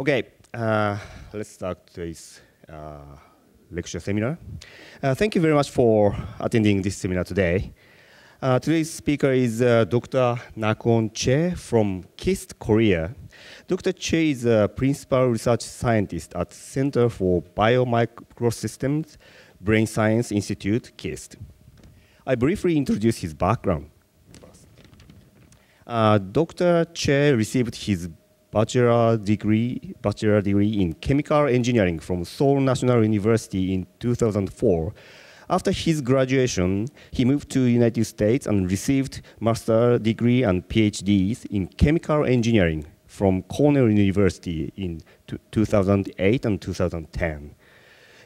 Okay, uh, let's start today's uh, lecture seminar. Uh, thank you very much for attending this seminar today. Uh, today's speaker is uh, Dr. Nakwon Choi from KIST Korea. Dr. Choi is a principal research scientist at Center for Biomicrosystems Brain Science Institute, KIST. I briefly introduce his background. Uh, Dr. Choi received his bachelor degree, bachelor degree in chemical engineering from Seoul National University in 2004. After his graduation, he moved to United States and received master degree and PhDs in chemical engineering from Cornell University in 2008 and 2010.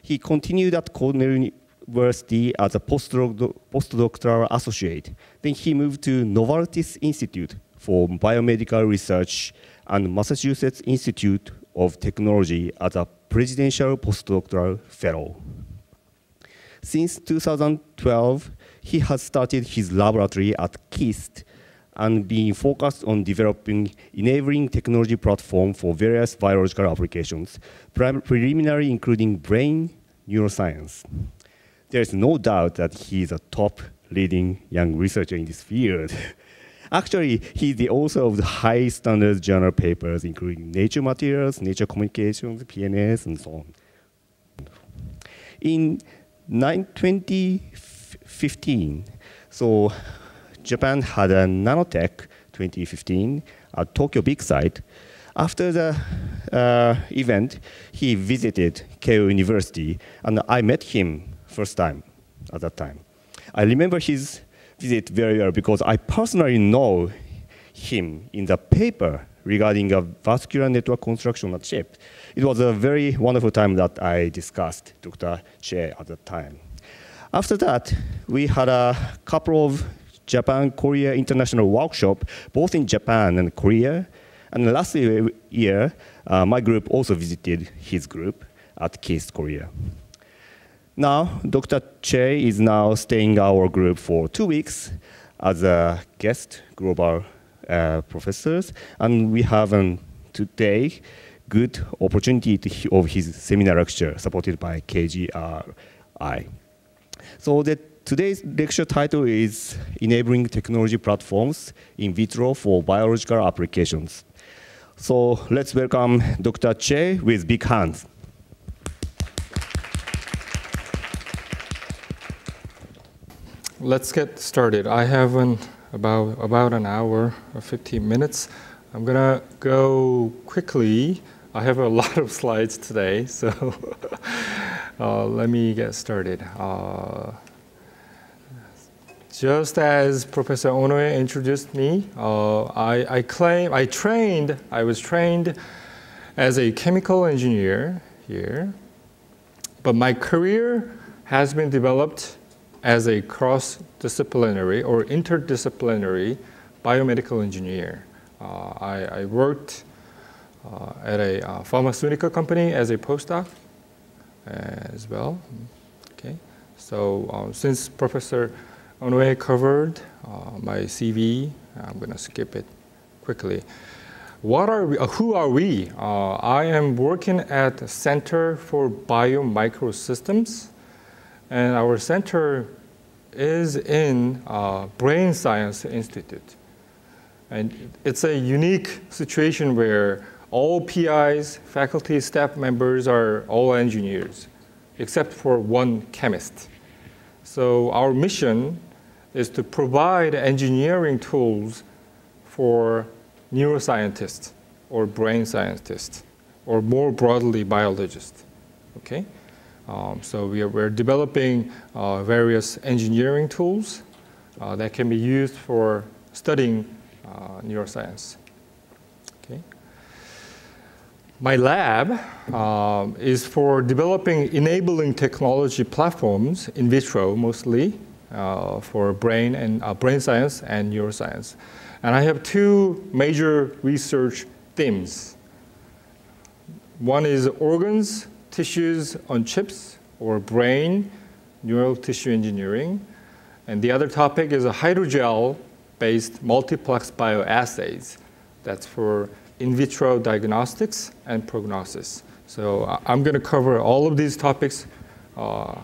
He continued at Cornell University as a postdoctoral associate. Then he moved to Novartis Institute for Biomedical Research and Massachusetts Institute of Technology as a presidential postdoctoral fellow. Since 2012, he has started his laboratory at KIST and been focused on developing enabling technology platform for various biological applications, preliminary including brain neuroscience. There is no doubt that he is a top leading young researcher in this field. Actually, he's the author of the high standards journal papers, including Nature Materials, Nature Communications, PNAS, and so on. In 2015, so Japan had a Nanotech 2015 at Tokyo Big Sight. After the uh, event, he visited Keio University, and I met him first time at that time. I remember his visit very well because I personally know him in the paper regarding a vascular network construction at chip. It was a very wonderful time that I discussed Dr. Choi at the time. After that, we had a couple of Japan-Korea international workshop, both in Japan and Korea. And last year, uh, my group also visited his group at KIST Korea. Now, Dr. Choi is now staying our group for two weeks as a guest global uh, professors, and we have um, today good opportunity to of his seminar lecture supported by KGRI. So the, today's lecture title is Enabling Technology Platforms in Vitro for Biological Applications. So let's welcome Dr. Choi with big hands. Let's get started. I have an, about, about an hour or 15 minutes. I'm going to go quickly. I have a lot of slides today, so uh, let me get started. Uh, just as Professor Onoe introduced me, uh, I, I claim, I trained, I was trained as a chemical engineer here, but my career has been developed as a cross-disciplinary or interdisciplinary biomedical engineer. Uh, I, I, worked uh, at a uh, pharmaceutical company as a postdoc as well. Okay, so um, since Professor Onoe covered uh, my CV, I'm going to skip it quickly. What are we, uh, who are we? Uh, I am working at the Center for Biomicrosystems and our center is in uh, Brain Science Institute. And it's a unique situation where all PIs, faculty, staff members are all engineers, except for one chemist. So our mission is to provide engineering tools for neuroscientists or brain scientists, or more broadly, biologists. Okay? Um, so we are, we're developing uh, various engineering tools uh, that can be used for studying uh, neuroscience. Okay. My lab um, is for developing enabling technology platforms in vitro mostly uh, for brain and uh, brain science and neuroscience. And I have two major research themes. One is organs tissues on chips or brain neural tissue engineering. And the other topic is a hydrogel-based multiplex bioassays. That's for in vitro diagnostics and prognosis. So I'm going to cover all of these topics uh,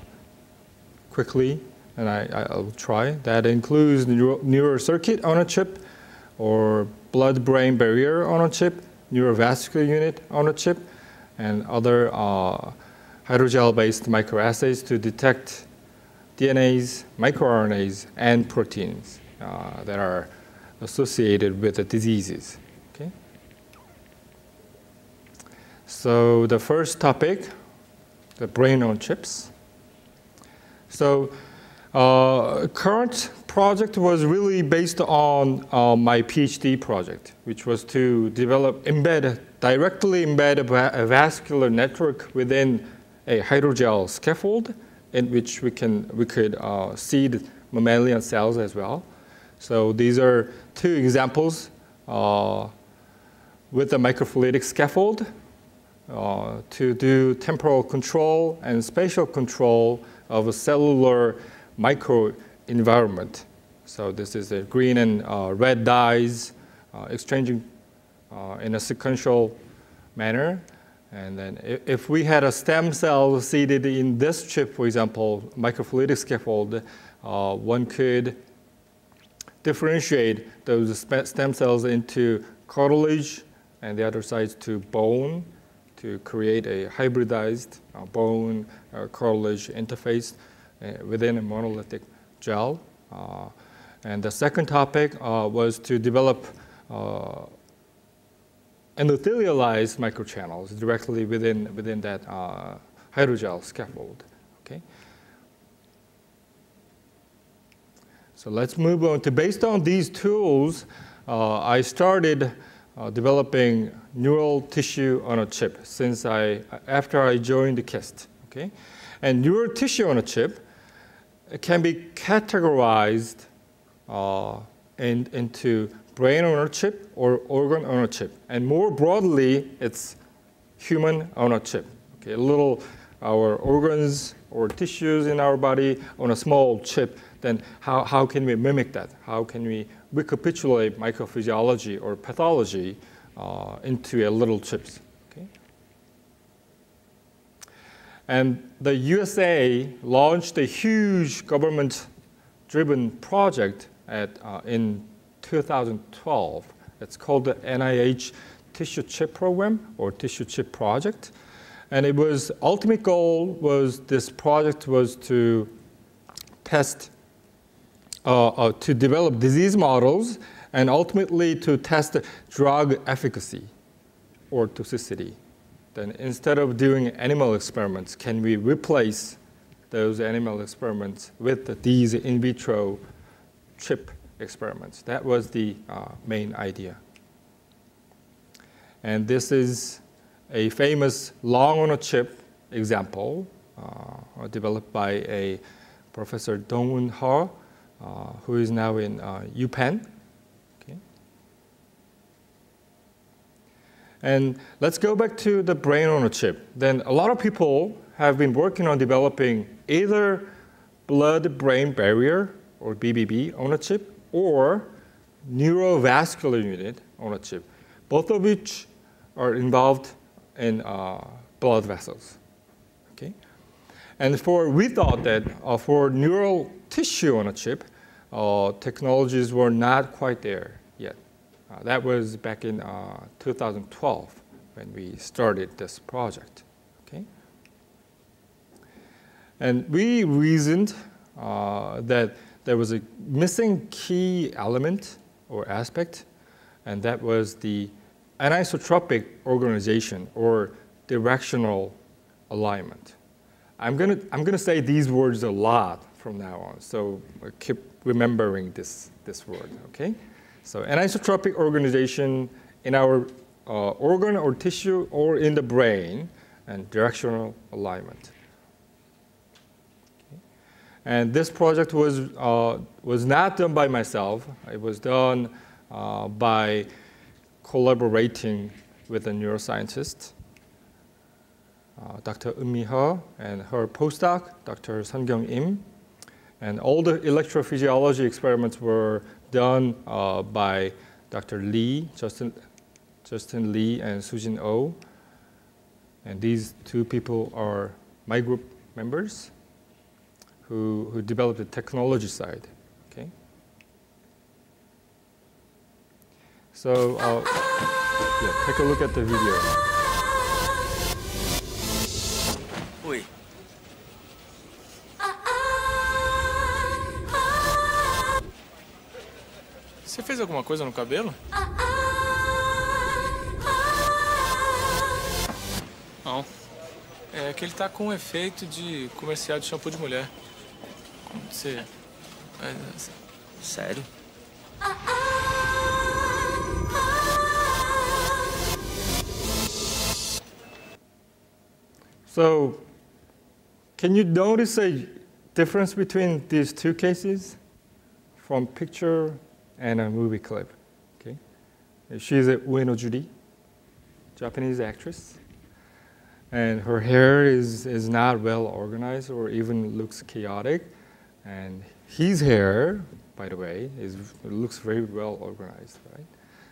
quickly, and I, will try. That includes neural, neural circuit on a chip, or blood-brain barrier on a chip, neurovascular unit on a chip, and other uh, hydrogel-based microassays to detect DNAs, microRNAs, and proteins uh, that are associated with the diseases. Okay? So the first topic, the brain on chips. So uh, current project was really based on uh, my PhD project, which was to develop, embed, directly embed a, vascular network within a hydrogel scaffold in which we, can, we could uh, seed mammalian cells as well. So these are two examples uh, with a microfluidic scaffold uh, to do temporal control and spatial control of a cellular microenvironment. So this is a green and uh, red dyes uh, exchanging uh, in a sequential manner. And then if we had a stem cell seated in this chip, for example, microfluidic scaffold, uh, one could differentiate those stem cells into cartilage and the other side to bone to create a hybridized uh, bone uh, cartilage interface uh, within a monolithic gel. Uh, and the second topic uh, was to develop uh, endothelialized microchannels directly within, within that hydrogel scaffold. Okay? So let's move on to based on these tools, uh, I started uh, developing neural tissue on a chip since I, after I joined the KIST, okay? And neural tissue on a chip can be categorized uh, in, into brain on-chip or organ on-chip. And more broadly, it's human on-chip. Okay, little, our organs or tissues in our body on a small chip then how, how can we mimic that? How can we recapitulate microphysiology or pathology uh, into a little chips? Okay? And the USA launched a huge government-driven project at, uh, in 2012. It's called the NIH Tissue Chip Program or Tissue Chip Project. And it was, ultimate goal was this project was to test uh, uh, to develop disease models and ultimately to test drug efficacy or toxicity. Then instead of doing animal experiments, can we replace those animal experiments with these in vitro chip experiments? That was the uh, main idea. And this is a famous lung on a chip example uh, developed by a Professor Huh uh, who is now in uh, UPenn. And let's go back to the brain on a chip. Then a lot of people have been working on developing either blood-brain barrier or BBB on a chip or neurovascular unit on a chip, both of which are involved in uh, blood vessels. Okay? And for we thought that uh, for neural tissue on a chip, uh, technologies were not quite there that was back in uh, 2012 when we started this project. Okay? And we reasoned uh, that there was a missing key element or aspect, and that was the anisotropic organization or directional alignment. I'm gonna, I'm gonna say these words a lot from now on, so keep remembering this, this word, okay? So anisotropic organization in our uh, organ or tissue or in the brain and directional alignment. Okay. And this project was, uh, was not done by myself. It was done uh, by collaborating with a neuroscientist, uh, Dr. Eun-mi and her postdoc, Dr. Sun-Kyung Im. And all the electrophysiology experiments were done uh, by Dr. Lee, Justin, Justin Lee and Sujin Oh. And these two people are my group members who, who developed the technology side. Okay. So uh, yeah, take a look at the video. Fez alguma coisa no cabelo? Não. É que ele tá com um efeito de comercial de shampoo de mulher. Como você. é, Sério? So, can you notice a difference between these two cases from picture and a movie clip? Okay, she's a Ueno Juri, Japanese actress, and her hair is, is not well organized or even looks chaotic, and his hair, by the way, is looks very well organized, right?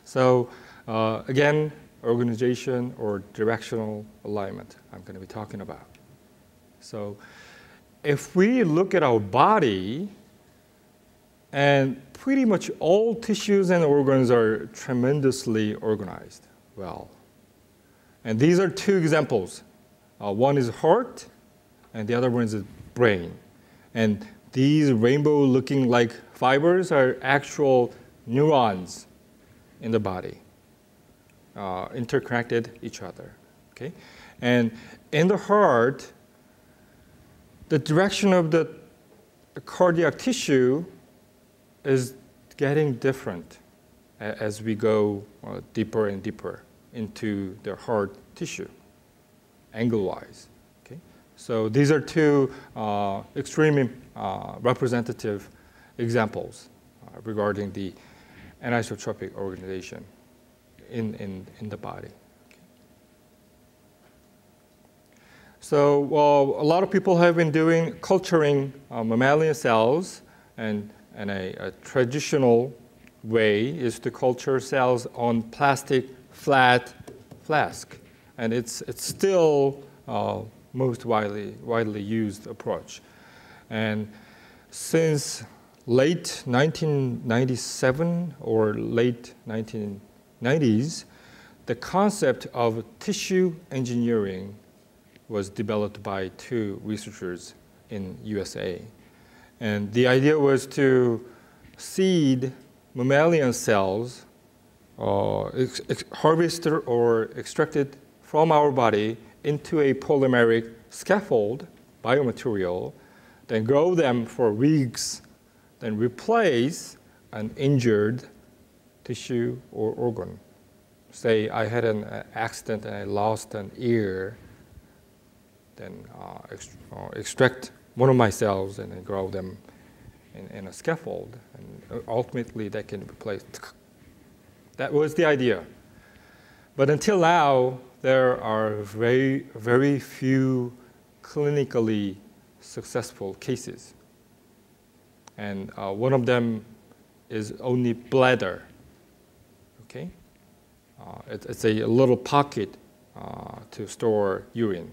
So, uh, again, organization or directional alignment I'm going to be talking about. So if we look at our body, and pretty much all tissues and organs are tremendously organized well. And these are two examples. Uh, one is heart, and the other one is brain. And these rainbow looking like fibers are actual neurons in the body uh, interconnected each other. Okay, and in the heart, the direction of the cardiac tissue is getting different as we go uh, deeper and deeper into the heart tissue, angle-wise. Okay, so these are two uh, extremely uh, representative examples uh, regarding the anisotropic organization in, in, in the body. So well, a lot of people have been doing culturing uh, mammalian cells, and, and a, a traditional way is to culture cells on plastic flat flask, and it's, it's still uh, most widely, widely used approach. And since late 1997 or late 1990s, the concept of tissue engineering was developed by two researchers in USA. And the idea was to seed mammalian cells uh, harvested or extracted from our body into a polymeric scaffold biomaterial, then grow them for weeks, then replace an injured tissue or organ. Say I had an uh, accident and I lost an ear, then uh, ex- uh, extract one of my cells and then grow them in, in a scaffold, and ultimately they can replace. That was the idea. But until now, there are very, very few clinically successful cases. And uh, one of them is only bladder. Okay? Uh, it, it's a little pocket uh, to store urine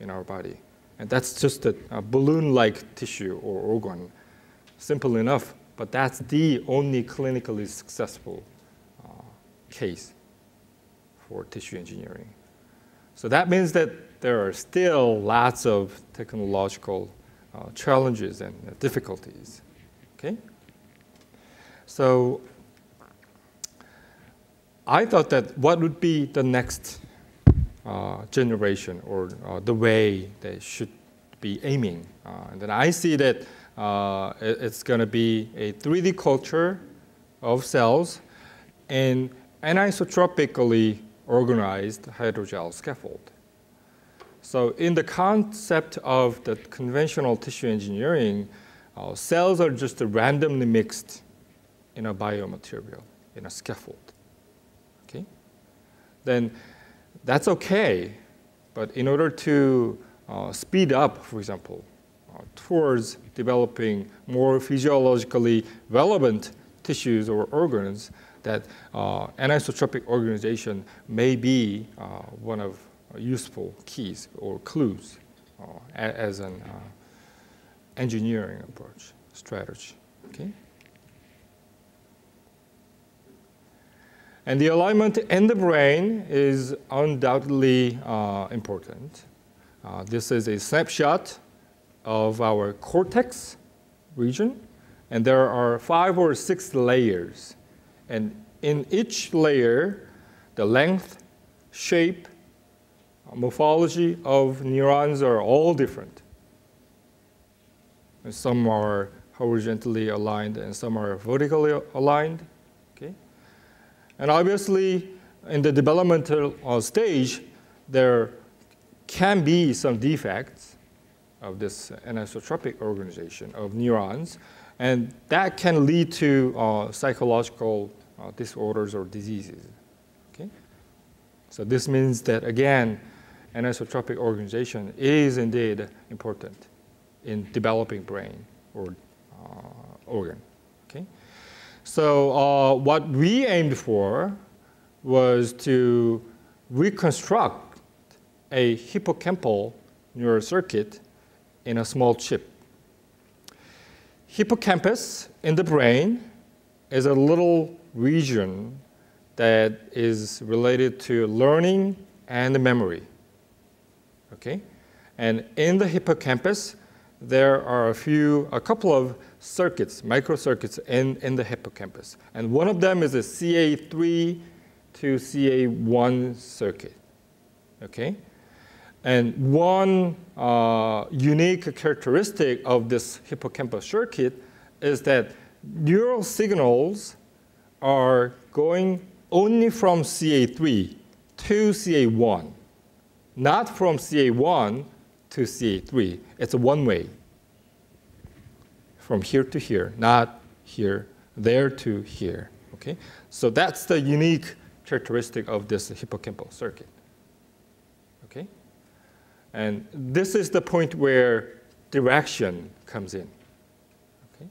in our body. And that's just a, a balloon like tissue or organ. Simple enough, but that's the only clinically successful uh, case for tissue engineering. So that means that there are still lots of technological uh, challenges and uh, difficulties. Okay? So I thought that what would be the next generation or uh, the way they should be aiming. Uh, and then I see that uh, it's going to be a 3D culture of cells in anisotropically organized hydrogel scaffold. So, in the concept of the conventional tissue engineering, uh, cells are just randomly mixed in a biomaterial, in a scaffold. Okay? Then that's okay, but in order to uh, speed up, for example, uh, towards developing more physiologically relevant tissues or organs, that uh, anisotropic organization may be uh, one of useful keys or clues uh, as an uh, engineering approach strategy. Okay. And the alignment in the brain is undoubtedly uh, important. Uh, this is a snapshot of our cortex region, and there are five or six layers. And in each layer, the length, shape, morphology of neurons are all different. And some are horizontally aligned and some are vertically aligned. And obviously, in the developmental uh, stage, there can be some defects of this anisotropic organization of neurons, and that can lead to uh, psychological uh, disorders or diseases. Okay? So this means that, again, anisotropic organization is indeed important in developing brain or uh, organ. So uh, what we aimed for was to reconstruct a hippocampal neural circuit in a small chip. Hippocampus in the brain is a little region that is related to learning and memory. Okay? And in the hippocampus, there are a few, a couple of circuits, microcircuits in, in the hippocampus. And one of them is a CA3 to CA1 circuit. Okay? And one uh, unique characteristic of this hippocampus circuit is that neural signals are going only from CA3 to CA1, not from CA1 to CA3. It's a one way from here to here, not here, there to here. Okay? So that's the unique characteristic of this hippocampal circuit. Okay? And this is the point where direction comes in. Okay?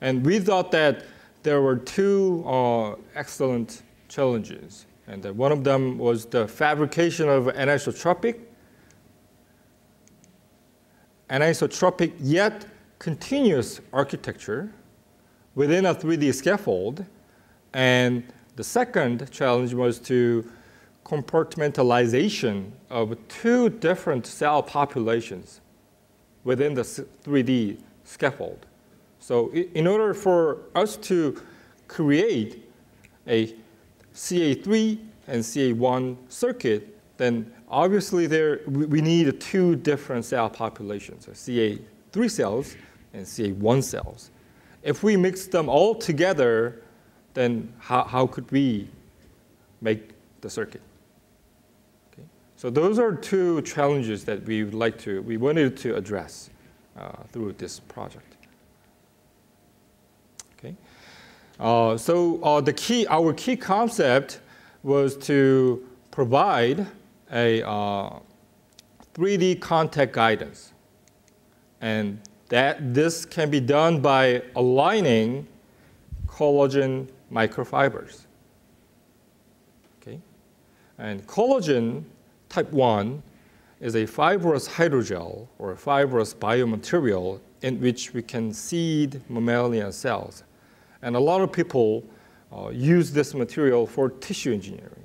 And we thought that there were two uh, excellent challenges and one of them was the fabrication of anisotropic, anisotropic yet continuous architecture within a 3D scaffold. And the second challenge was to compartmentalization of two different cell populations within the 3D scaffold. So in order for us to create a CA3 and CA1 circuit, then obviously there, we need two different cell populations, CA3 cells and CA1 cells. If we mix them all together, then how, how could we make the circuit? Okay. So those are two challenges that we would like to, we wanted to address uh, through this project. Uh, so uh, the key, our key concept was to provide a uh, 3D contact guidance. And that this can be done by aligning collagen microfibers. Okay? And collagen type 1 is a fibrous hydrogel or a fibrous biomaterial in which we can seed mammalian cells. And a lot of people uh, use this material for tissue engineering,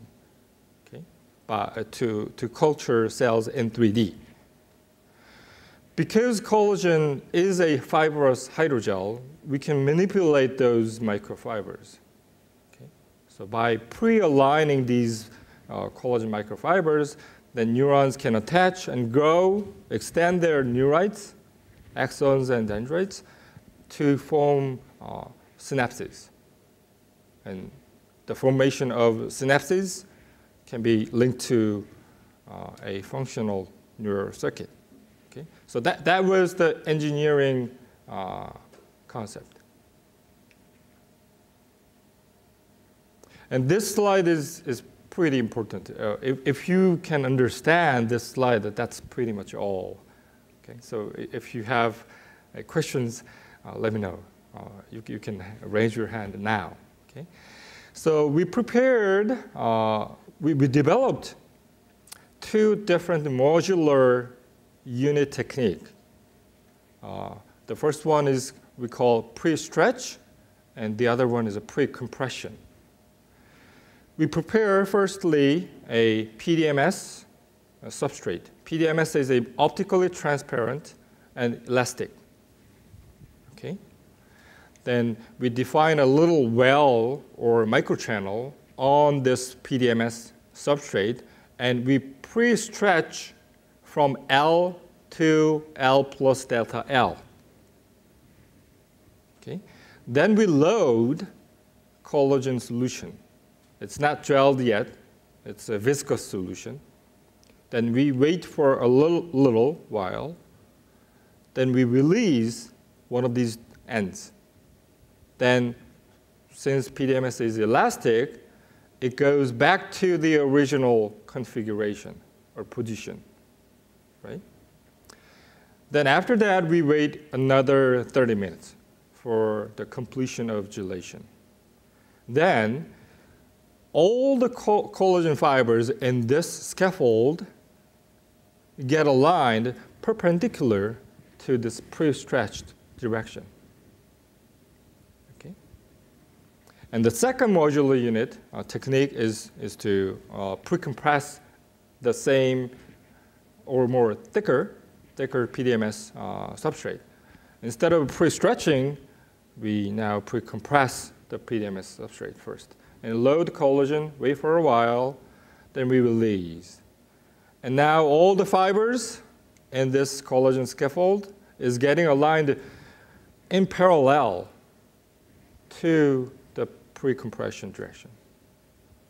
to, to culture cells in 3D. Because collagen is a fibrous hydrogel, we can manipulate those microfibers. Okay? So by pre-aligning these uh, collagen microfibers, the neurons can attach and grow, extend their neurites, axons and dendrites, to form uh, synapses. And the formation of synapses can be linked to uh, a functional neural circuit. Okay? So that, that was the engineering uh, concept. And this slide is, is pretty important. Uh, if, if you can understand this slide, that's pretty much all. Okay? So if you have uh, questions, uh, let me know. Uh, you, you can raise your hand now. Okay? So we prepared, uh, we, we developed two different modular unit technique. Uh, the first one is we call pre-stretch, and the other one is a pre-compression. We prepare firstly a PDMS a substrate. PDMS is a optically transparent and elastic. Okay. Then we define a little well or microchannel on this PDMS substrate, and we pre-stretch from L to L plus delta L. Okay. Then we load collagen solution. It's not gelled yet. It's a viscous solution. Then we wait for a little, little while. Then we release one of these ends. Then, since PDMS is elastic, it goes back to the original configuration or position, right? Then after that, we wait another 30 minutes for the completion of gelation. Then all the co collagen fibers in this scaffold get aligned perpendicular to this pre-stretched direction. Okay? And the second modular unit uh, technique is, is to uh, pre-compress the same or more thicker, thicker PDMS uh, substrate. Instead of pre-stretching, we now pre-compress the PDMS substrate first and load collagen, wait for a while, then we release. And now all the fibers in this collagen scaffold is getting aligned in parallel to pre-compression direction.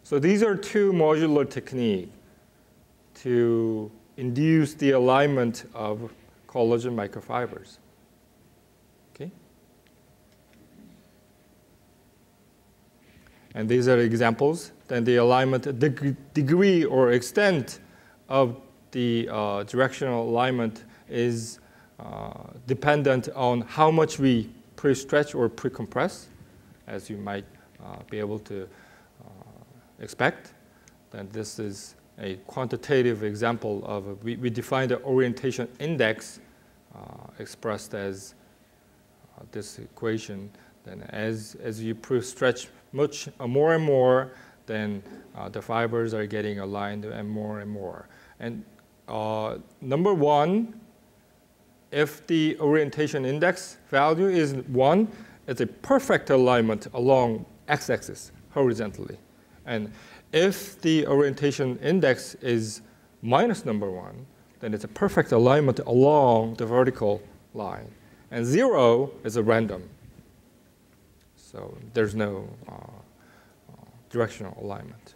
So these are two modular techniques to induce the alignment of collagen microfibers. Okay? And these are examples. Then the alignment deg degree or extent of the uh, directional alignment is uh, dependent on how much we pre-stretch or pre-compress, as you might be able to uh, expect. Then this is a quantitative example of, a, we, we define the orientation index uh, expressed as uh, this equation. Then as, as you pre-stretch much more and more, then the fibers are getting aligned and more and more. And uh, number one, if the orientation index value is one, it's a perfect alignment along x-axis horizontally. And if the orientation index is minus number one, then it's a perfect alignment along the vertical line. And zero is a random. So there's no uh, uh directional alignment.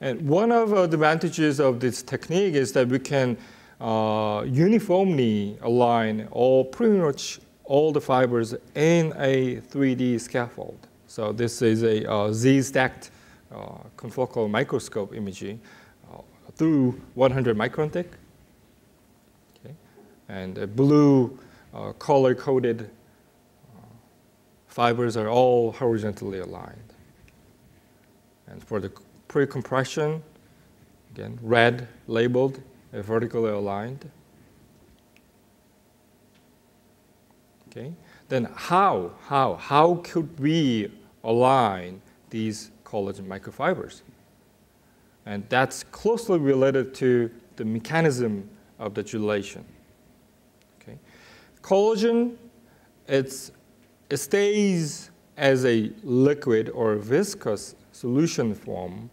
And one of the advantages of this technique is that we can uh, uniformly align all pretty much all the fibers in a 3D scaffold. So this is a uh, Z-stacked uh, confocal microscope imaging uh, through 100 micron thick. Okay. And the blue uh, color-coded uh, fibers are all horizontally aligned. And for the pre-compression, again, red labeled, vertically aligned. Okay, then how, how, how could we align these collagen microfibers? And that's closely related to the mechanism of the gelation. Okay. Collagen, it's, it stays as a liquid or viscous solution form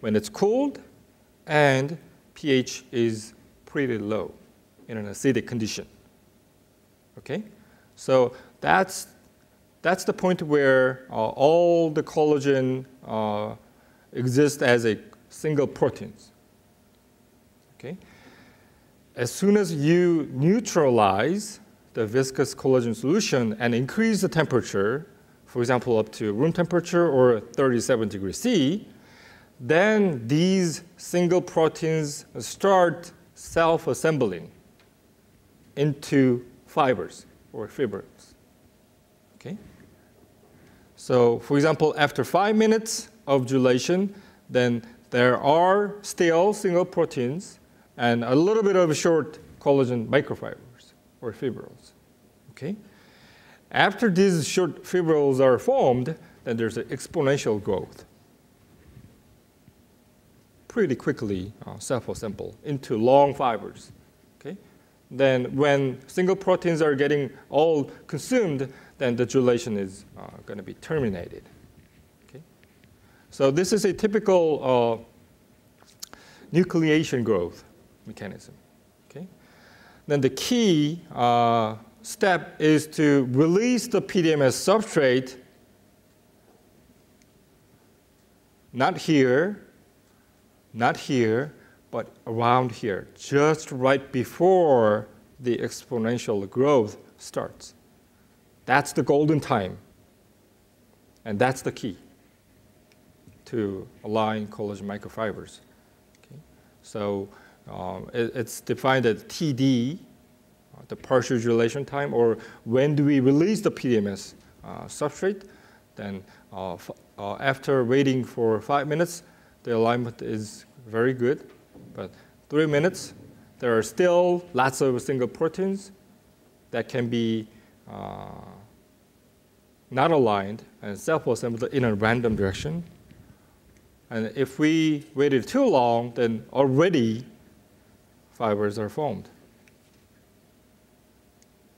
when it's cold and pH is pretty low in an acidic condition. Okay? So that's, that's the point where uh, all the collagen uh, exists as a single proteins. Okay? As soon as you neutralize the viscous collagen solution and increase the temperature, for example, up to room temperature or 37 degrees C, then these single proteins start self-assembling into fibers. Or fibrils. Okay? So, for example, after five minutes of gelation, then there are still single proteins and a little bit of short collagen microfibers or fibrils. Okay? After these short fibrils are formed, then there's an exponential growth. Pretty quickly, uh, sample into long fibers. Then when single proteins are getting all consumed, then the gelation is uh, going to be terminated. Okay? So this is a typical uh, nucleation growth mechanism. Okay? Then the key uh, step is to release the PDMS substrate, not here, not here, but around here, just right before the exponential growth starts. That's the golden time. And that's the key to align collagen microfibers. Okay? So um, it, it's defined as TD, uh, the partial gelation time, or when do we release the PDMS uh, substrate. Then uh, uh, after waiting for five minutes, the alignment is very good. But three minutes, there are still lots of single proteins that can be uh, not aligned and self-assembled in a random direction. And if we waited too long, then already fibers are formed.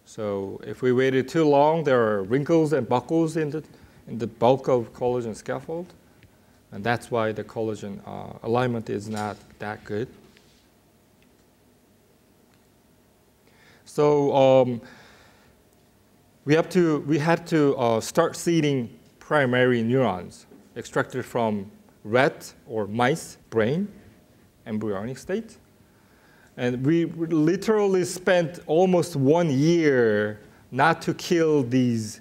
So if we waited too long, there are wrinkles and buckles in the, in the bulk of collagen scaffold. And that's why the collagen uh, alignment is not that good. So um, we, have to, we had to uh, start seeding primary neurons extracted from rat or mice brain, embryonic state. And we literally spent almost one year not to kill these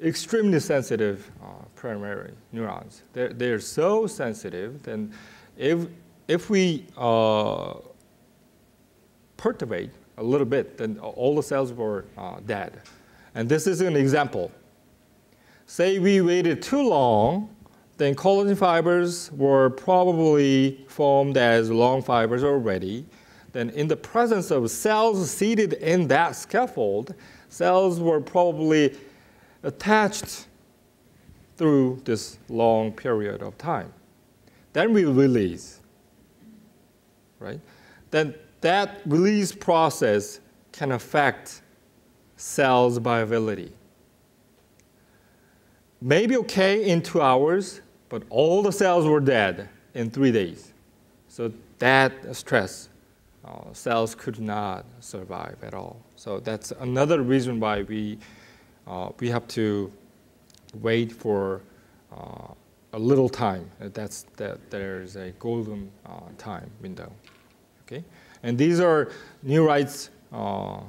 extremely sensitive uh, primary neurons. They're, they're so sensitive, then if, if we uh, perturbate a little bit, then all the cells were uh, dead. And this is an example. Say we waited too long, then collagen fibers were probably formed as long fibers already. Then in the presence of cells seated in that scaffold, cells were probably attached through this long period of time. Then we release, right? Then that release process can affect cells viability. Maybe okay in two hours, but all the cells were dead in three days. So that stress, uh, cells could not survive at all. So that's another reason why we, uh, we have to wait for uh, a little time. That's that there's a golden uh, time window. Okay, and these are neurites uh,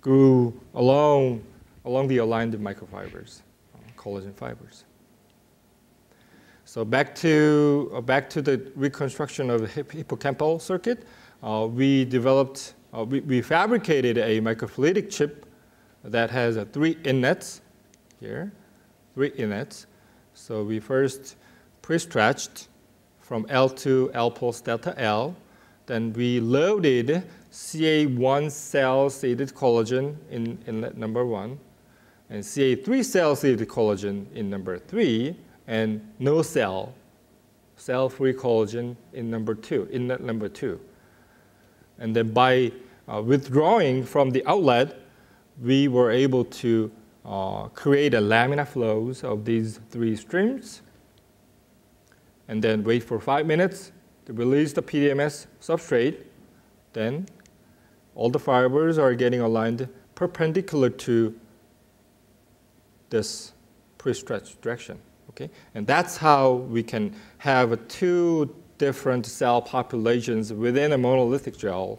grew along along the aligned microfibers, uh, collagen fibers. So back to uh, back to the reconstruction of the hippocampal circuit, uh, we developed we, we fabricated a microfluidic chip that has three inlets here three inlets. So we first pre-stretched from L to L plus delta L. Then we loaded CA1 cell seeded collagen in inlet number one, and CA3 cell seeded collagen in number three, and no cell, cell-free collagen in number two, inlet number two. And then by uh, withdrawing from the outlet, we were able to uh, create a laminar flows of these three streams, and then wait for five minutes to release the PDMS substrate. Then all the fibers are getting aligned perpendicular to this pre-stretched direction. Okay? And that's how we can have two different cell populations within a monolithic gel,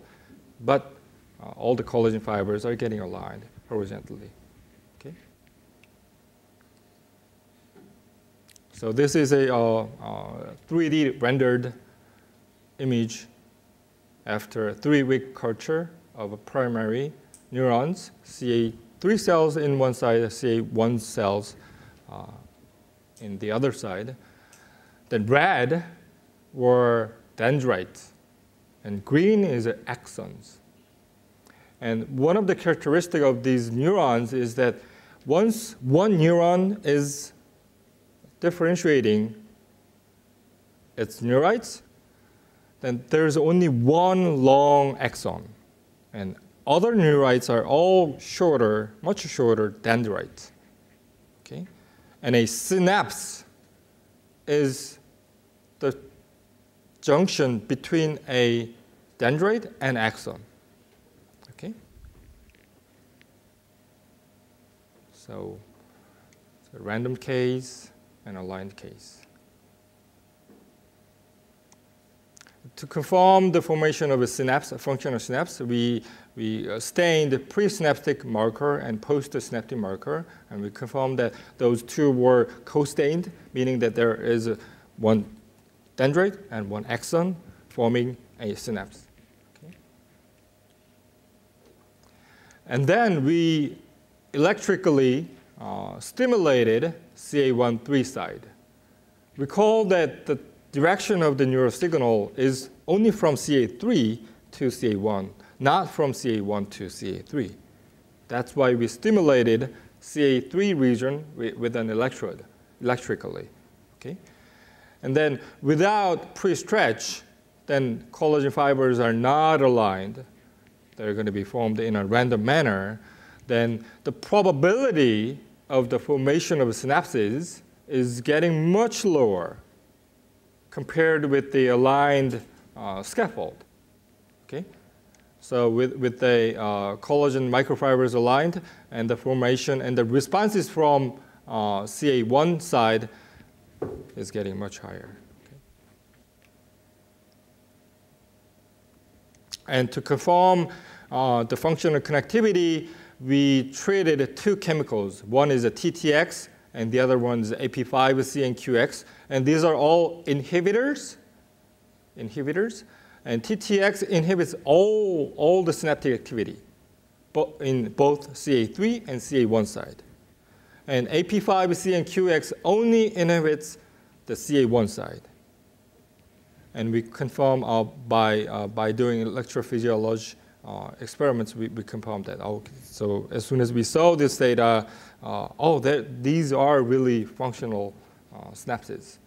but uh, all the collagen fibers are getting aligned horizontally. So this is a uh, uh, 3D rendered image after a three-week culture of primary neurons, CA three cells in one side, CA1 cells uh, in the other side. Then red were dendrites, and green is axons. And one of the characteristics of these neurons is that once one neuron is differentiating its neurites, then there's only one long axon. And other neurites are all shorter, much shorter dendrites. Okay? And a synapse is the junction between a dendrite and axon. Okay? So it's a random case and aligned case. To confirm the formation of a synapse, a functional synapse, we, we uh, stained the presynaptic marker and postsynaptic marker, and we confirmed that those two were co-stained, meaning that there is one dendrite and one axon forming a synapse. Okay. And then we electrically uh, stimulated CA1 side. Recall that the direction of the neural signal is only from CA3 to CA1, not from CA1 to CA3. That's why we stimulated CA3 region with an electrode electrically. Okay? And then without pre-stretch, then collagen fibers are not aligned. They're going to be formed in a random manner. Then the probability of the formation of synapses is getting much lower compared with the aligned uh, scaffold. Okay? So with, with the uh, collagen microfibers aligned and the formation and the responses from uh, CA1 side is getting much higher. Okay? And to confirm uh, the functional connectivity, we treated two chemicals. One is a TTX, and the other one is AP5 CNQX. And these are all inhibitors, inhibitors. And TTX inhibits all, all the synaptic activity in both CA3 and CA1 side. And AP5 CNQX only inhibits the CA1 side. And we confirm uh, by, uh, by doing electrophysiology uh, experiments, we, we confirmed that. Oh, so as soon as we saw this data, uh, oh, these are really functional uh, synapses.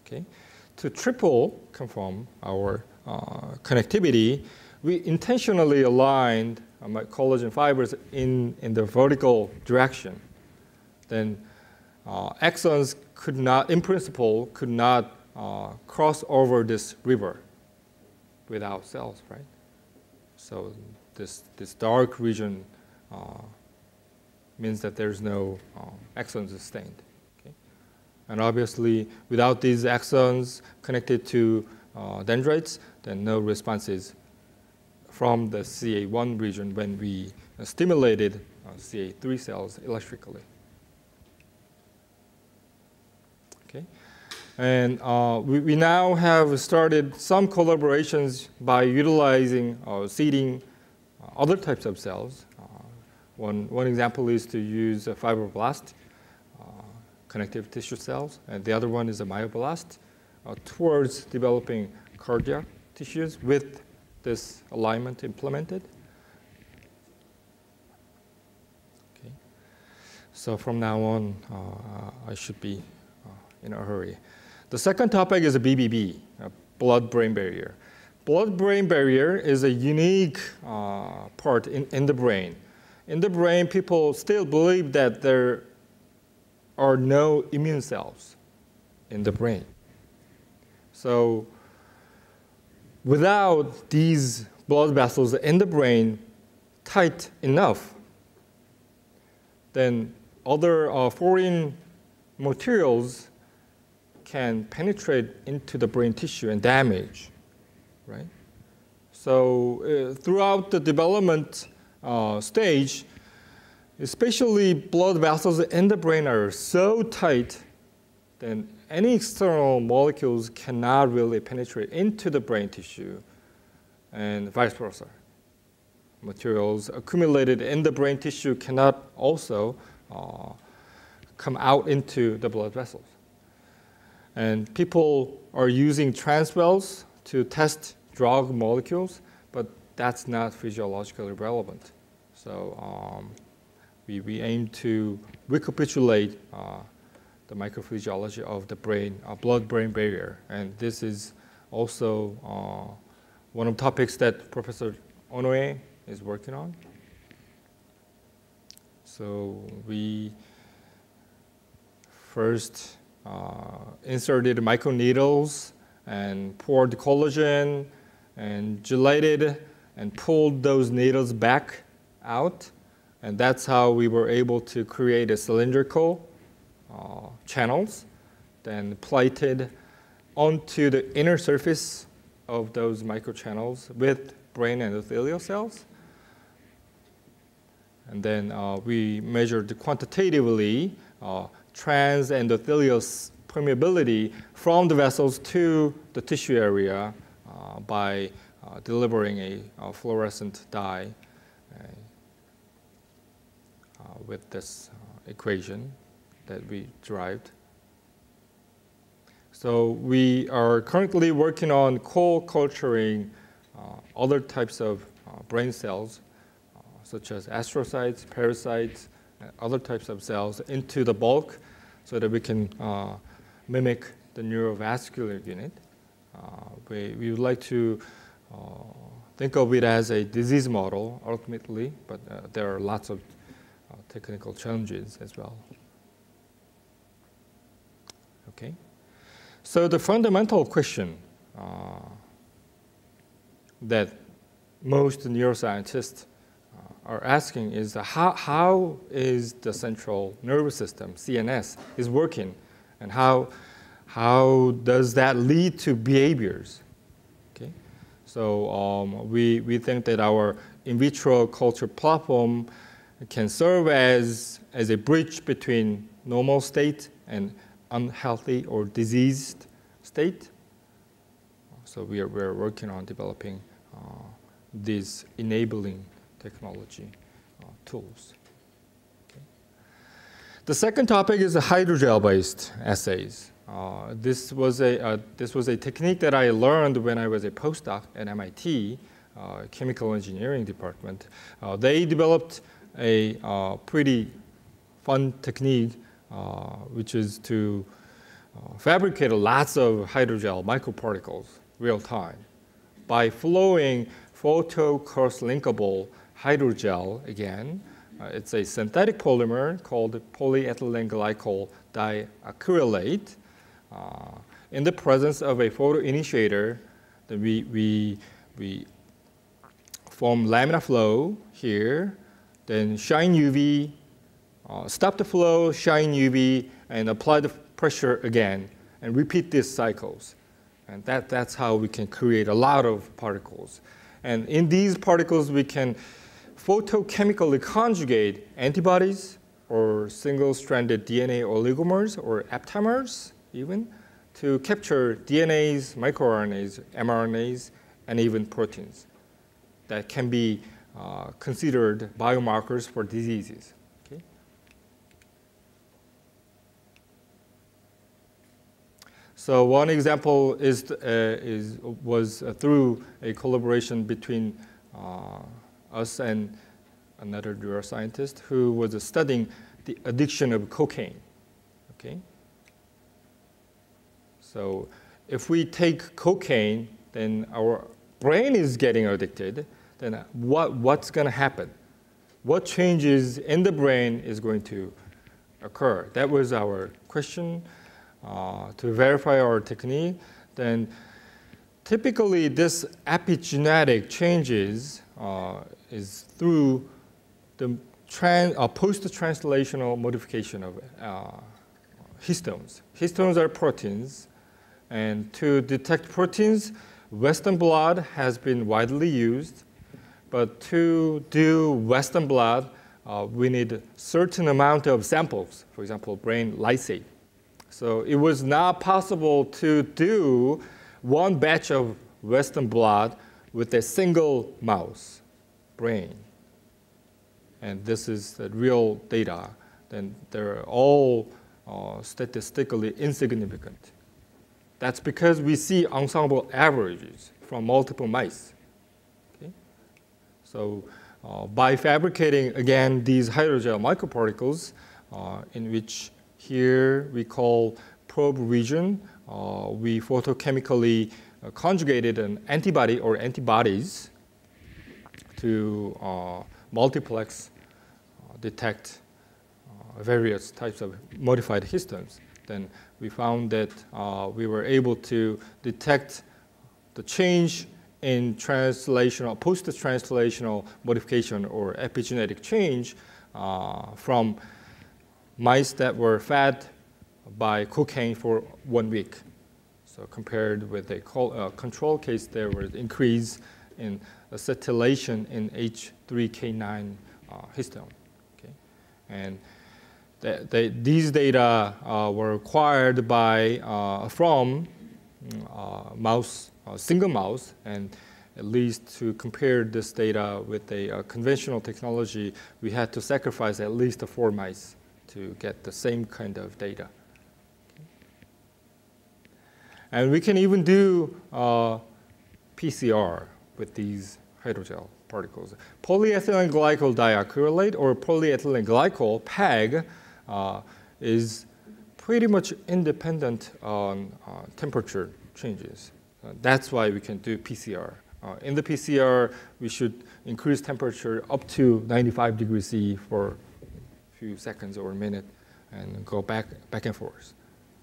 Okay. To triple confirm our uh, connectivity, we intentionally aligned uh, my collagen fibers in, in the vertical direction. Then axons could not, in principle, could not cross over this river without cells, right? So this, this dark region uh, means that there's no um, axons sustained. Okay? And obviously, without these axons connected to uh, dendrites, then no responses from the CA1 region when we stimulated uh, CA3 cells electrically. And uh, we, we, now have started some collaborations by utilizing uh, seeding uh, other types of cells. Uh, one, one example is to use a fibroblast, uh, connective tissue cells, and the other one is a myoblast uh, towards developing cardiac tissues with this alignment implemented. Okay. So from now on, I should be in a hurry. The second topic is a BBB, a blood-brain barrier. Blood-brain barrier is a unique uh, part in, in the brain. In the brain, people still believe that there are no immune cells in the brain. So without these blood vessels in the brain tight enough, then other uh, foreign materials can penetrate into the brain tissue and damage, right? So uh, throughout the development uh, stage, especially blood vessels in the brain are so tight that any external molecules cannot really penetrate into the brain tissue and vice versa. materials accumulated in the brain tissue cannot also uh, come out into the blood vessels. And people are using transwells to test drug molecules, but that's not physiologically relevant. So um, we, we aim to recapitulate uh, the microphysiology of the brain, uh, blood-brain barrier. And this is also uh, one of the topics that Professor Onoe is working on. So we first inserted microneedles and poured collagen and gelated and pulled those needles back out. And that's how we were able to create a cylindrical uh, channels, then plated onto the inner surface of those microchannels with brain endothelial cells. And then uh, we measured quantitatively uh, trans endothelial permeability from the vessels to the tissue area uh, by uh, delivering a, a, fluorescent dye uh, uh, with this equation that we derived. So we are currently working on co-culturing uh, other types of uh, brain cells, uh, such as astrocytes, pericytes, other types of cells into the bulk so that we can uh, mimic the neurovascular unit. Uh, we, we would like to uh, think of it as a disease model ultimately, but there are lots of technical challenges as well. Okay. So the fundamental question uh, that most neuroscientists are asking is how, how is the central nervous system, CNS, is working and how, how does that lead to behaviors? Okay? So um, we, we think that our in vitro culture platform can serve as, as a bridge between normal state and unhealthy or diseased state. So we are, we are working on developing uh, these enabling technology uh, tools. Okay. The second topic is the hydrogel-based assays. Uh, this, was a, uh, this was a technique that I learned when I was a postdoc at MIT, uh, chemical engineering department. Uh, they developed a pretty fun technique uh, which is to uh, fabricate lots of hydrogel microparticles real time by flowing photo cross-linkable hydrogel again. Uh, it's a synthetic polymer called polyethylene glycol diacrylate. Uh, in the presence of a photo initiator, then we, we, we form laminar flow here, then shine UV uh, stop the flow, shine UV, and apply the pressure again, and repeat these cycles. And that, that's how we can create a lot of particles. And in these particles, we can photochemically conjugate antibodies or single-stranded DNA oligomers or aptamers even to capture DNAs, microRNAs, mRNAs, and even proteins that can be uh, considered biomarkers for diseases. Okay? So one example is, uh, is was uh, through a collaboration between uh, us and another neuroscientist who was studying the addiction of cocaine. Okay. So if we take cocaine, then our brain is getting addicted. Then what, what's going to happen? What changes in the brain is going to occur? That was our question. Uh, to verify our technique, then typically this epigenetic changes is through the uh, post-translational modification of uh, histones. Histones are proteins, and to detect proteins, Western blot has been widely used, but to do Western blot, uh, we need certain amount of samples, for example, brain lysate. So it was not possible to do one batch of Western blot with a single mouse. brain, and this is the real data, then they're all uh, statistically insignificant. That's because we see ensemble averages from multiple mice. Okay? So uh, by fabricating, again, these hydrogel microparticles, uh, in which here we call probe region, uh, we photochemically conjugated an antibody or antibodies to uh, multiplex uh, detect various types of modified histones. Then we found that we were able to detect the change in translational, post-translational modification or epigenetic change uh, from mice that were fed by cocaine for one week. So compared with a uh, control case, there was increase in acetylation in H3K9 uh, histone. Okay? And the, these data uh, were acquired by, uh, from uh, mouse, uh, single mouse, and at least to compare this data with a conventional technology, we had to sacrifice at least four mice to get the same kind of data. And we can even do uh, PCR with these hydrogel particles. Polyethylene glycol diacrylate or polyethylene glycol, PEG, uh, is pretty much independent on uh, temperature changes. Uh, that's why we can do PCR. Uh, in the PCR, we should increase temperature up to 95 degrees C for a few seconds or a minute and go back, back and forth.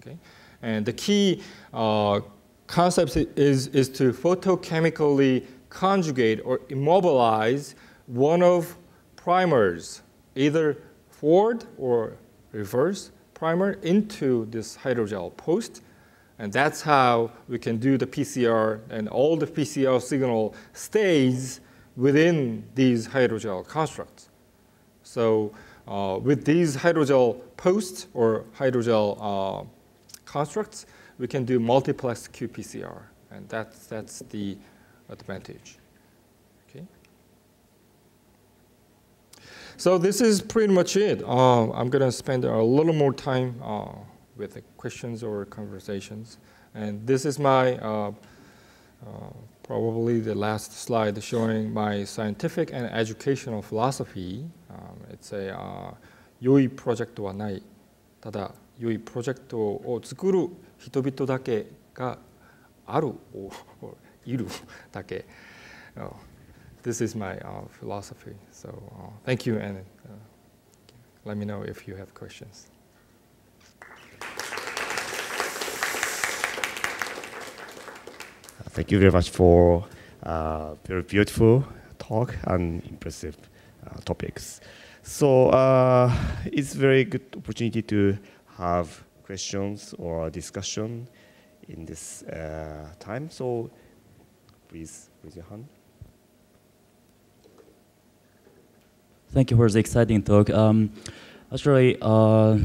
Okay? And the key uh, concept is, is to photochemically conjugate or immobilize one of primers, either forward or reverse primer into this hydrogel post. And that's how we can do the PCR and all the PCR signal stays within these hydrogel constructs. So uh, with these hydrogel posts or hydrogel uh, constructs, we can do multiplex qPCR, and that's, that's the advantage. Okay. So this is pretty much it. Uh, I'm going to spend a little more time uh, with questions or conversations. And this is my uh, uh, probably the last slide showing my scientific and educational philosophy. Um, it's a uh, 良いプロジェクトはない。ただ 良いプロジェクトを作る人々だけがあるいるだけ。Uh, this is my uh, philosophy. So uh, thank you and let me know if you have questions. Thank you very much for uh, very beautiful talk and impressive uh, topics. So uh, it's very good opportunity to have questions or discussion in this uh, time. So please raise your hand. Thank you for the exciting talk. Um, actually, uh,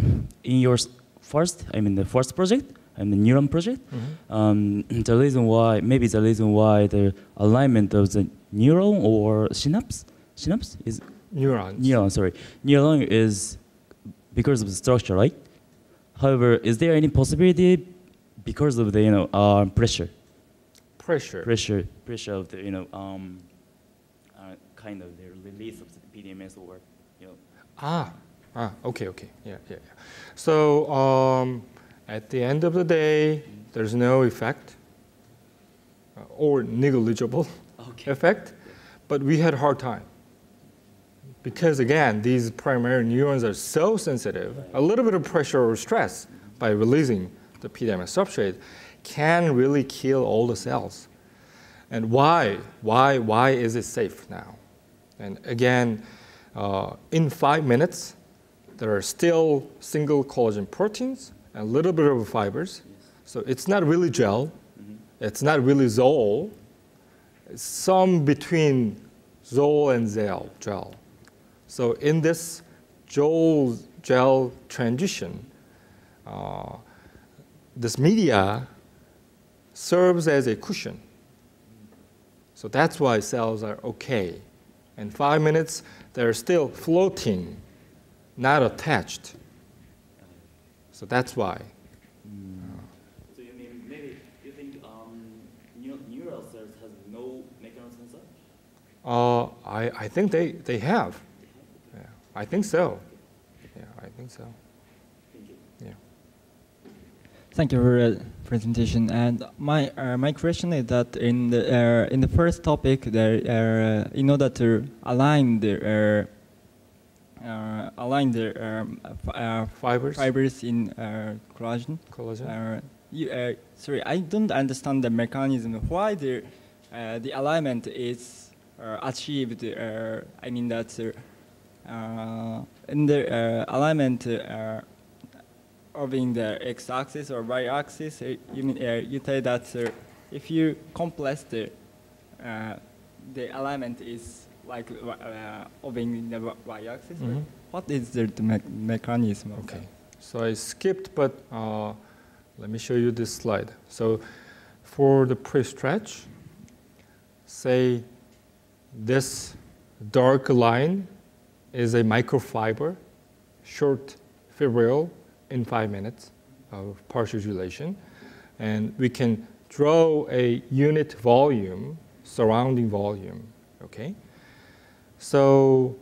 in your first, I mean the first project, I mean the neuron project, mm -hmm. um, the reason why, maybe the reason why the alignment of the neuron or synapse, synapse is neurons. Neuron, sorry, neuron is because of the structure, right? However, is there any possibility because of the you know uh, pressure? Pressure. Pressure. Pressure of the you know um, uh, kind of the release of the PDMS or you know. Ah. Ah. Okay. Okay. Yeah. Yeah. yeah. So um, at the end of the day, there's no effect uh, or negligible okay. effect, but we had a hard time because again, these primary neurons are so sensitive, a little bit of pressure or stress by releasing the PDMS substrate can really kill all the cells. And why? Why, why is it safe now? And again, uh, in five minutes, there are still single collagen proteins and a little bit of fibers. So it's not really gel. It's not really sol. It's some between sol and gel. gel. So in this sol gel transition, uh, this media serves as a cushion. So that's why cells are okay In five minutes, they're still floating, not attached. So that's why. So you mean maybe you think um, neural cells has no mechanism inside? Uh, I, I think they, they have. Yeah, I think so. Yeah, I think so. Thank you. Yeah. Thank you for the presentation. And my uh, my question is that in the uh, in the first topic, there uh, in order to align the uh, uh, align the um, uh, Fibers? fibers in uh, collagen. Collagen? Uh, you, uh, sorry, I don't understand the mechanism. Why the uh, the alignment is uh, achieved? Uh, I mean that in the uh, alignment uh, of in the x-axis or y-axis, uh, you mean uh, you say that uh, if you compress the uh, the alignment is like uh, of in the y-axis. right? Mhm. What is the, the me- mechanism? Okay. So I skipped, but uh, let me show you this slide. So for the pre-stretch, say this dark line is a microfiber, short fibril in five minutes of partial gelation. And we can draw a unit volume, surrounding volume, okay? So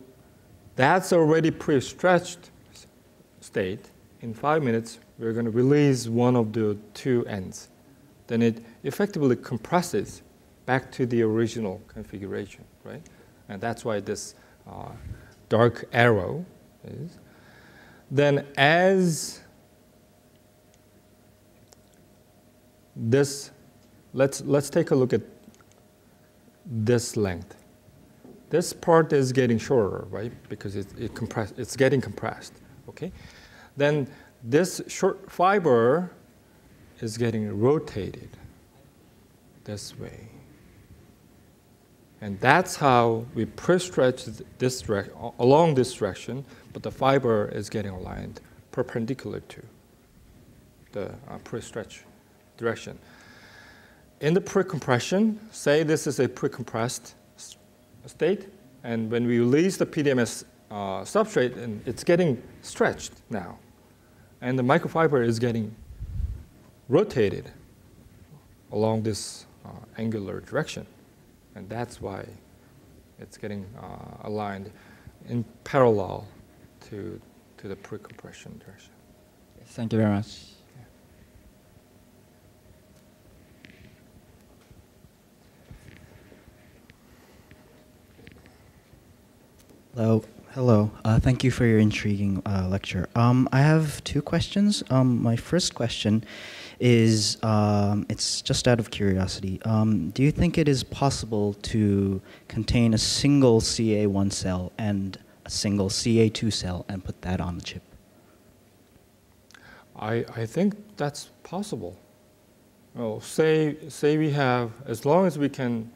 that's already pre-stretched state. In five minutes, we're going to release one of the two ends. Then it effectively compresses back to the original configuration, right? And that's why this uh, dark arrow is. Then as this, let's, let's take a look at this length. This part is getting shorter, right? Because it, it compress, it's getting compressed, okay? Then this short fiber is getting rotated this way. And that's how we pre-stretch this direct, along this direction, but the fiber is getting aligned perpendicular to the uh, pre-stretch direction. In the pre-compression, say this is a pre-compressed state, and when we release the PDMS uh, substrate, and it's getting stretched now, and the microfiber is getting rotated along this uh, angular direction, and that's why it's getting uh, aligned in parallel to, to the pre-compression direction. Thank you very much. Hello. Hello. Uh, thank you for your intriguing uh, lecture. Um, I have two questions. Um, my first question is um, it's just out of curiosity. Um, do you think it is possible to contain a single CA1 cell and a single CA2 cell and put that on the chip? I, I think that's possible. Well, say, say we have, as long as we can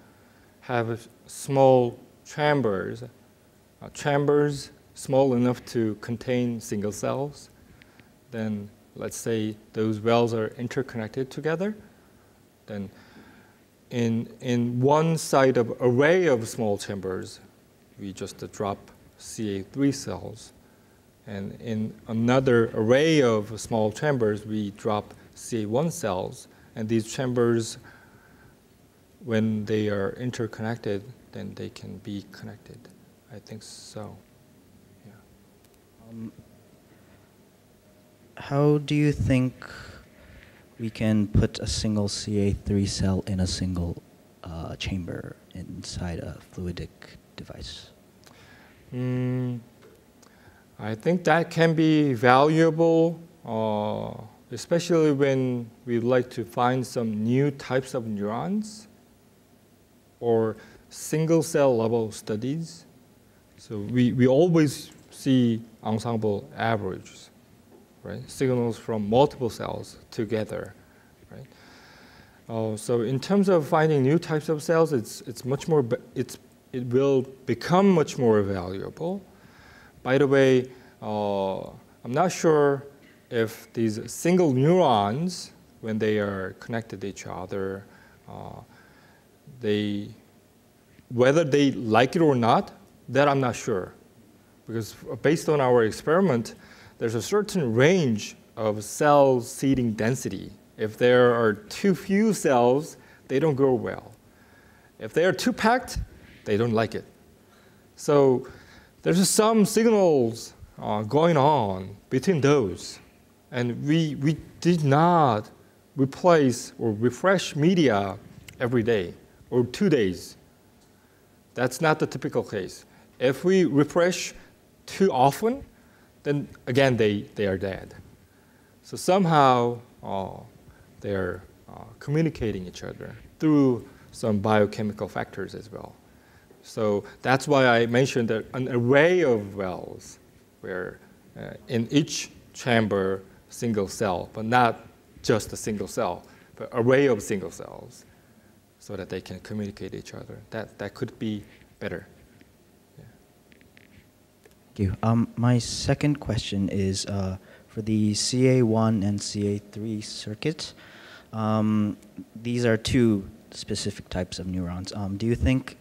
have small chambers, uh, chambers small enough to contain single cells, then let's say those wells are interconnected together, then in, in one side of array of small chambers, we just drop CA3 cells. And in another array of small chambers, we drop CA1 cells. And these chambers, when they are interconnected, then they can be connected. I think so. Yeah. Um, how do you think we can put a single CA3 cell in a single uh, chamber inside a fluidic device? Mm, I think that can be valuable, uh, especially when we'd like to find some new types of neurons or single cell level studies. So we, we always see ensemble averages, right? Signals from multiple cells together, right? Uh, so in terms of finding new types of cells, it's, it's much more, it's, it will become much more valuable. By the way, uh, I'm not sure if these single neurons, when they are connected to each other, uh, they, whether they like it or not, that I'm not sure. Because based on our experiment, there's a certain range of cell seeding density. If there are too few cells, they don't grow well. If they are too packed, they don't like it. So there's some signals uh, going on between those. And we, we did not replace or refresh media every day or two days. That's not the typical case. If we refresh too often, then again they, they are dead. So somehow uh, they're uh, communicating each other through some biochemical factors as well. So that's why I mentioned that an array of wells where uh, in each chamber single cell, but not just a single cell, but array of single cells so that they can communicate each other. That, that could be better. Thank you. Um, my second question is uh, for the CA1 and CA3 circuits. Um, these are two specific types of neurons. Um, do you think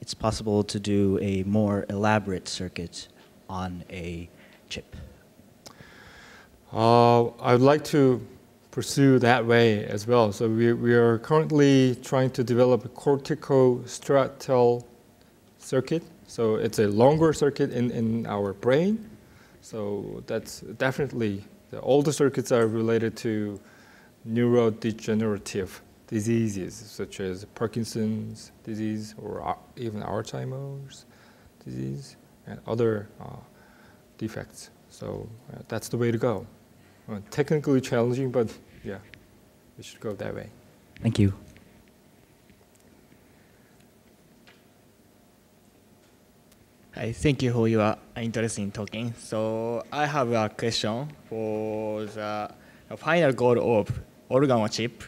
it's possible to do a more elaborate circuit on a chip? Uh, I would like to pursue that way as well. So we, we are currently trying to develop a corticostriatal circuit so it's a longer circuit in, in our brain. So that's definitely, the older circuits are related to neurodegenerative diseases such as Parkinson's disease or even Alzheimer's disease and other uh, defects. So uh, that's the way to go. Uh, technically challenging, but yeah, we should go that way. Thank you. Hi, thank you for your interest in talking. So I have a question for the final goal of organ chip.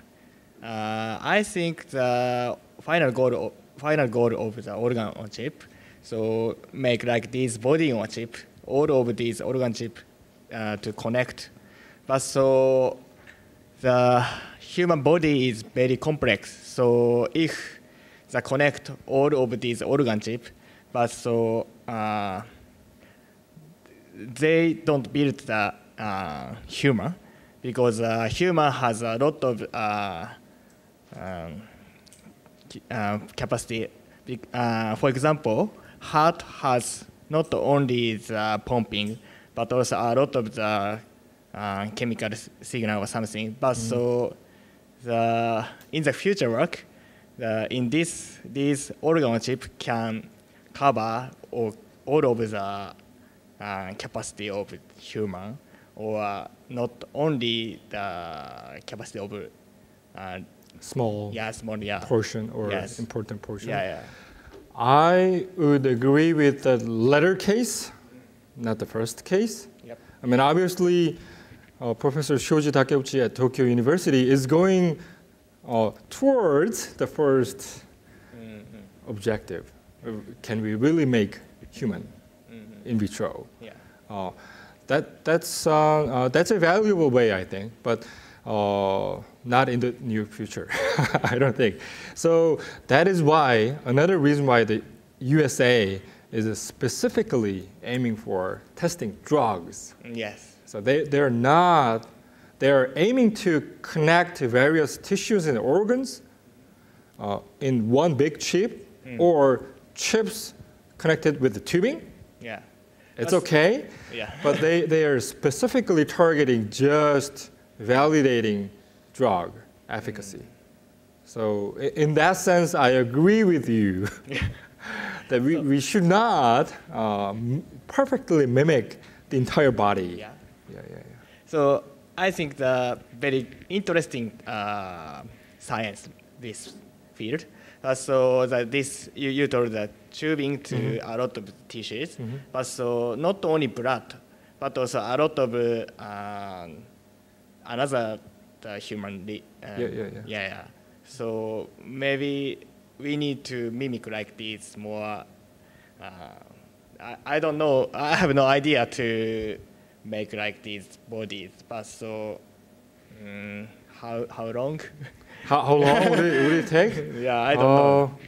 Uh, I think the final goal of, final goal of the organ on chip, so make like this body on chip, all of these organ chip uh, to connect. But so the human body is very complex. So if the connect all of these organ chip, but so uh, they don't build the uh, human because uh, human has a lot of uh, um, uh, capacity. Uh, for example, heart has not only the pumping, but also a lot of the uh, chemical signal or something. But mm. so the in the future work, the, in this this organ chip can cover or all of the uh, capacity of human or not only the capacity of uh, small yeah small yeah portion or yes. important portion yeah yeah I would agree with the latter case not the first case yep. I mean obviously uh, Professor Shoji Takeuchi at Tokyo University is going uh, towards the 1st mm -hmm. objective can we really make human mm-hmm. in vitro? Yeah. Uh, that, that's, uh, uh, that's a valuable way, I think, but uh, not in the near future, I don't think. So that is why, another reason why the USA is specifically aiming for testing drugs. Yes. So they, they're not, they're aiming to connect various tissues and organs uh, in one big chip mm. or chips connected with the tubing. Yeah. It's That's, okay. Yeah. but they, they are specifically targeting just validating drug efficacy. Mm. So in that sense, I agree with you that we, we should not uh, perfectly mimic the entire body. Yeah. Yeah, yeah, yeah. So I think the very interesting uh, science, this field, uh, so that this you, you told that tubing to mm-hmm. a lot of tissues, mm-hmm. but so not only blood, but also a lot of uh, another the human. Uh, yeah, yeah, yeah, yeah, yeah. So maybe we need to mimic like this more. Uh, I, I don't know. I have no idea to make like these bodies, but so um, how how long? How, how long would, it, would it take? yeah, I don't uh, know.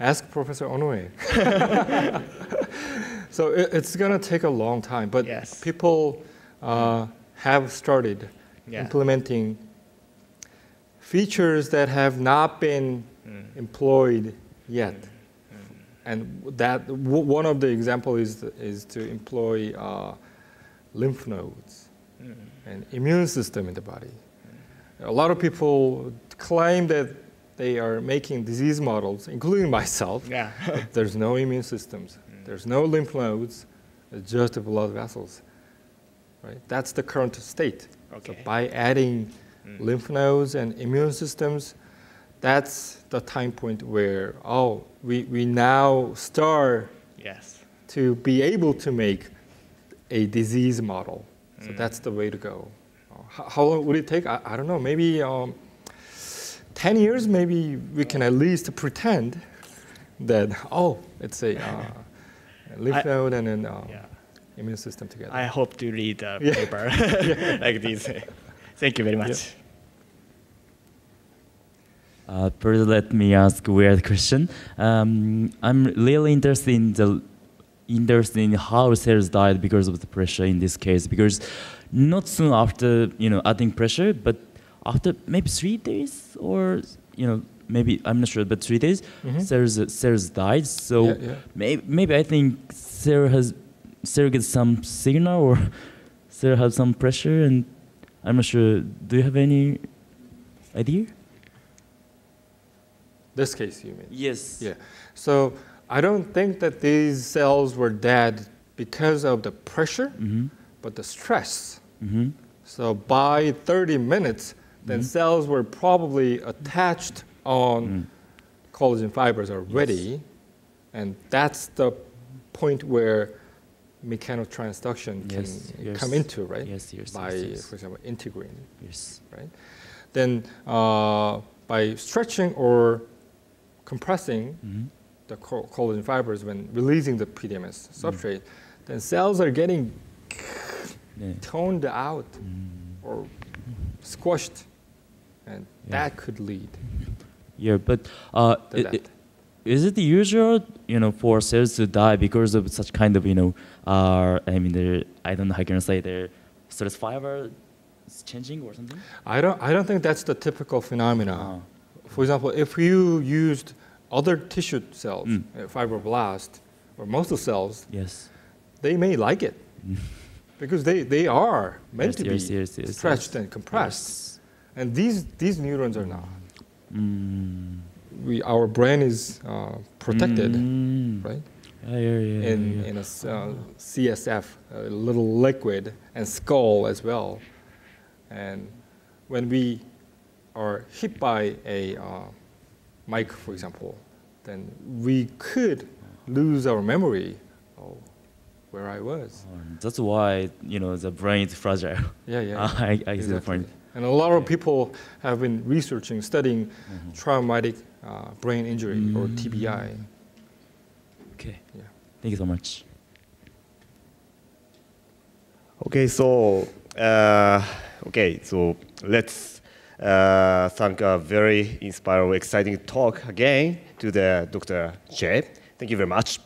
Ask Professor Onoe. so it, it's going to take a long time, but Yes. people uh, have started Yeah. implementing features that have not been employed yet. And that w- one of the example is is to employ uh, lymph nodes and immune system in the body. A lot of people claim that they are making disease models, including myself. Yeah. there's no immune systems. Mm. There's no lymph nodes. It's just the blood vessels. Right? That's the current state. Okay. So by adding mm. lymph nodes and immune systems, that's the time point where oh we, we now start yes. to be able to make a disease model. So mm. that's the way to go. How, how long would it take? I, I don't know. Maybe um, 10 years, maybe we can at least pretend that, oh, it's a uh, lymph I- node and an uh, Yeah. immune system together. I hope to read the Yeah. paper like this. Thank you very much. Uh, first, let me ask a weird question. Um, I'm really interested in the interested in how cells died because of the pressure in this case. Because not soon after you know adding pressure, but after maybe three days or you know maybe I'm not sure, but three days Mhm. cells cells died. So Yeah, yeah. maybe maybe I think Sarah has Sarah gets some signal or Sarah has some pressure, and I'm not sure. Do you have any idea? This case, you mean? Yes. Yeah. So I don't think that these cells were dead because of the pressure, Mm-hmm. But the stress. Mm-hmm. So by 30 minutes, then cells were probably attached on Mm. collagen fibers already, and that's the point where mechanotransduction can Yes, yes. come into, right? Yes, yes, By, yes, yes. for example, integrin, Yes. right? Then uh, by stretching or compressing Mm-hmm. the co- collagen fibers when releasing the PDMS substrate, then cells are getting Toned out or squashed, and Yeah. that could lead Yeah, but uh, to i- that. i- is it usual, you know, for cells to die because of such kind of, you know, uh, I mean, I don't know how you can say their stress fiber is changing or something? I don't, I don't think that's the typical phenomena. Ah. For example, if you used other tissue cells, Mm. uh, fibroblast, or muscle cells, Yes. they may like it because they, they are meant Yes, to be yes, yes, stretched and compressed. And these, these neurons are not. Mm. We, our brain is uh, protected, Mm. right? Yeah, yeah, yeah. in, in a s- uh, CSF, a little liquid, and skull as well. And when we are hit by a uh, mic, for example, then we could lose our memory where I was. Oh, That's why, you know, the brain is fragile. Yeah, yeah. I, I see the exactly. point. And a lot of people have been researching, studying Mm-hmm. traumatic uh, brain injury or TBI. Okay. Yeah. Thank you so much. Okay, so uh, okay, so let's uh, thank a very inspiring, exciting talk again to the Dr. Choi. Thank you very much.